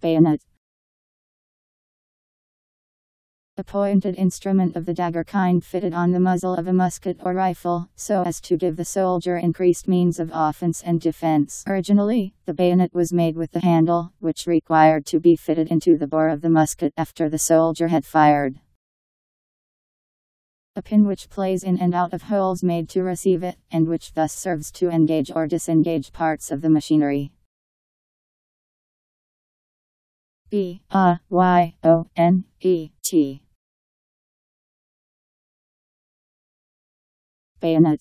Bayonet A pointed instrument of the dagger kind fitted on the muzzle of a musket or rifle, so as to give the soldier increased means of offense and defense. Originally, the bayonet was made with the handle, which required to be fitted into the bore of the musket after the soldier had fired a pin which plays in and out of holes made to receive it, and which thus serves to engage or disengage parts of the machinery. B A Y O N E T. Bayonet